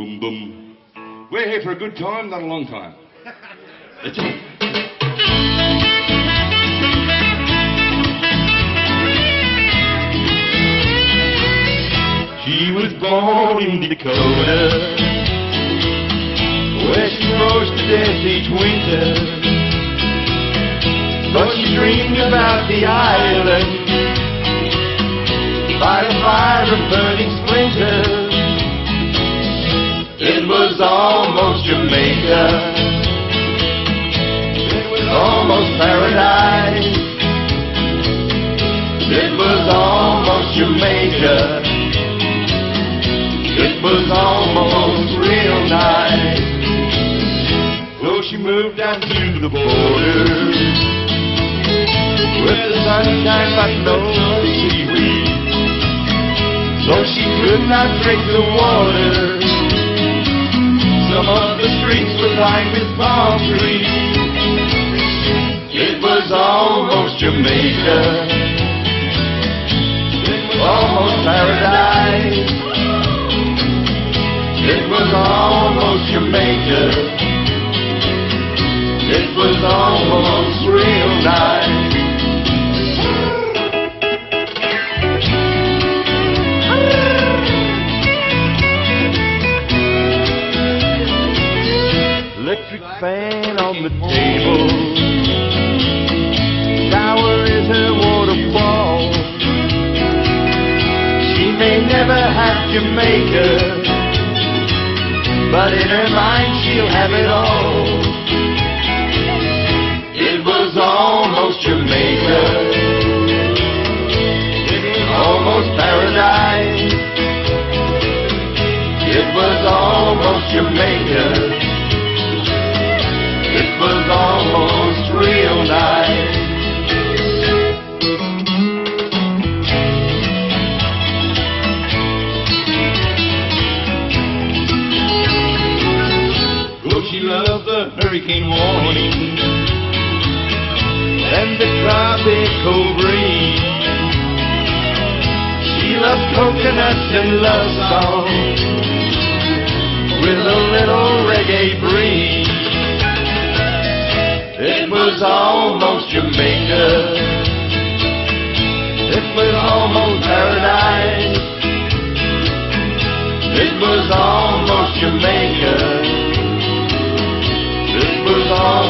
boom boom. We're here for a good time, not a long time. Let's. She was born in Dakota, where she froze to death each winter. But she dreamed about the island by the fire of burning splinters. Almost Jamaica. It was almost paradise. It was almost Jamaica. It was almost real nice. Well, she moved down to the border where the sun shines like no seaweed. Though she could not drink the water, lined with palm trees. It was almost Jamaica. It was almost paradise. It was almost Jamaica. It was almost real nice. Fan on the table. Shower is her waterfall. She may never have Jamaica, but in her mind she'll have it all. It was almost Jamaica. Hurricane warning and the tropical breeze. She loved coconuts and love songs with a little reggae breeze. It was almost Jamaica. It was almost paradise. It was almost Jamaica.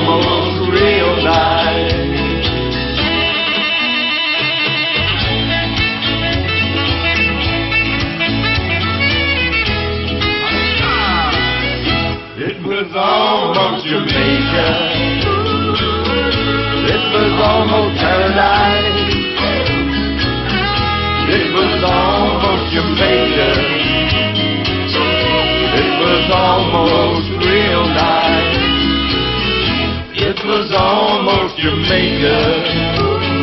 Almost real nice. It was almost Jamaica. It was almost paradise. It was almost Jamaica. It was almost real nice. Was almost Jamaica.